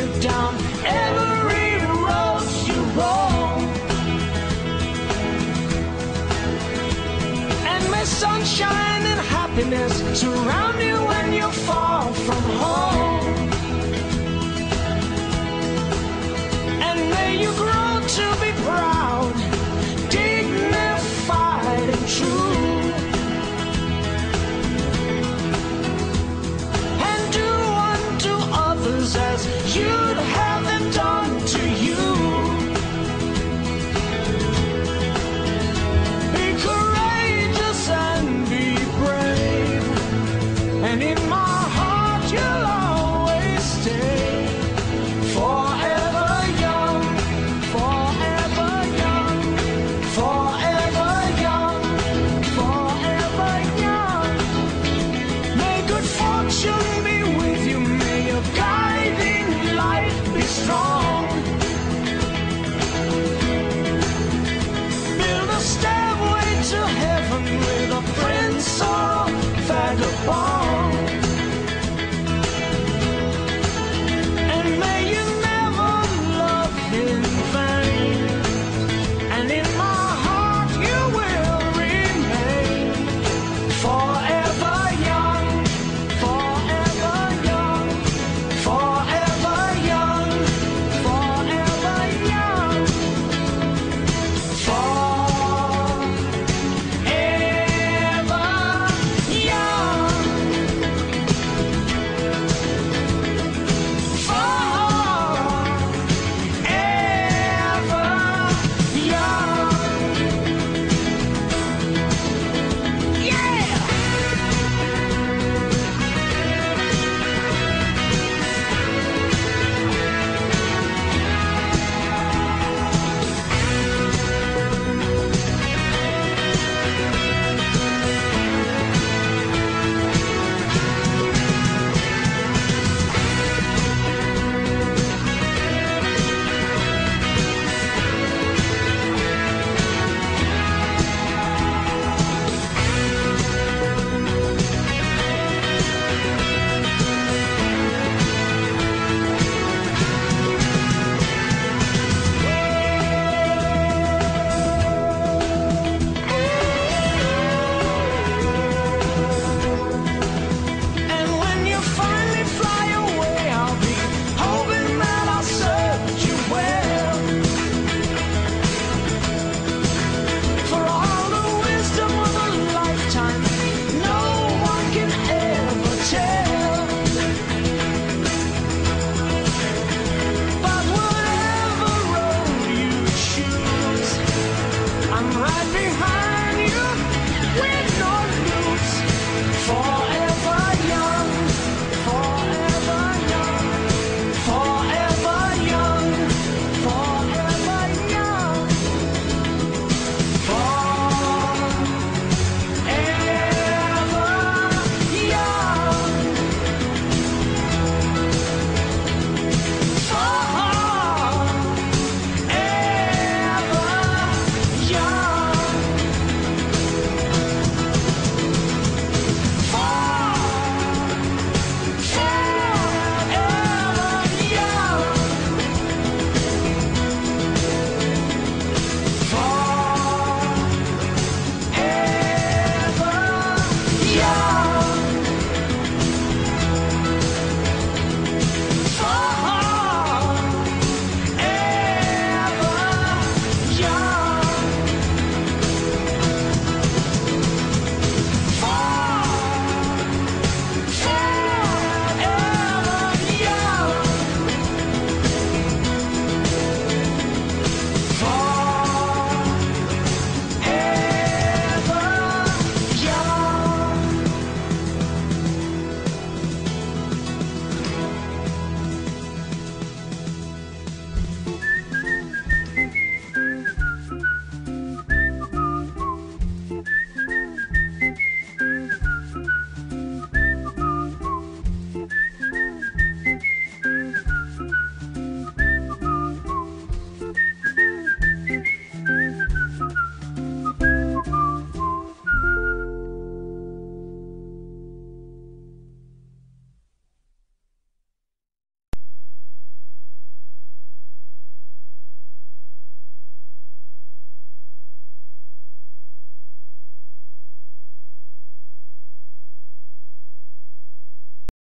you down every road you roam. And may sunshine and happiness surround you when you're far from home. And may you grow to be proud. 我。